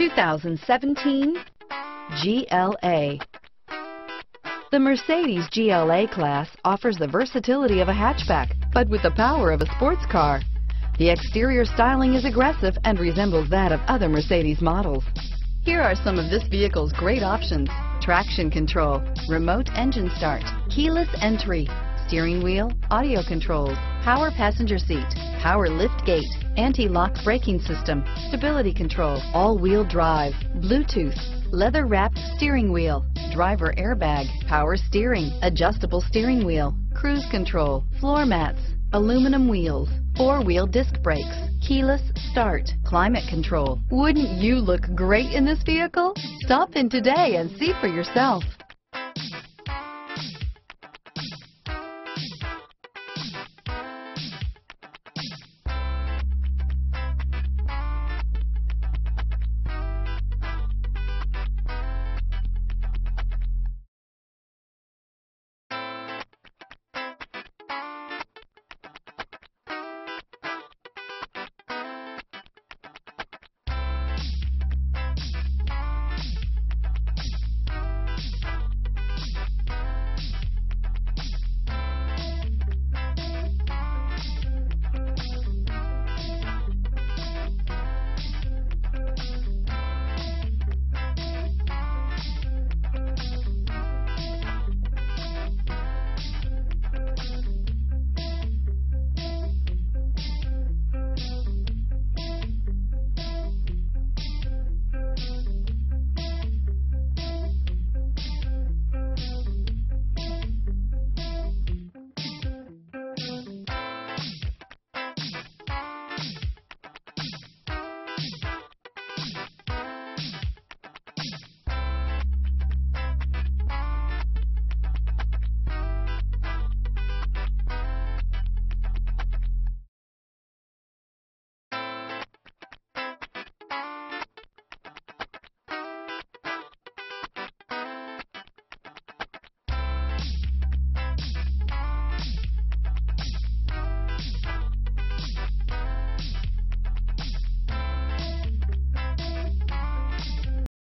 2017 GLA. The Mercedes GLA class offers the versatility of a hatchback, but with the power of a sports car. The exterior styling is aggressive and resembles that of other Mercedes models. Here are some of this vehicle's great options. Traction control, remote engine start, keyless entry, steering wheel, audio controls, power passenger seat, power lift gate, anti-lock braking system, stability control, all-wheel drive, Bluetooth, leather wrapped steering wheel, driver airbag, power steering, adjustable steering wheel, cruise control, floor mats, aluminum wheels, four-wheel disc brakes, keyless start, climate control. Wouldn't you look great in this vehicle? Stop in today and see for yourself.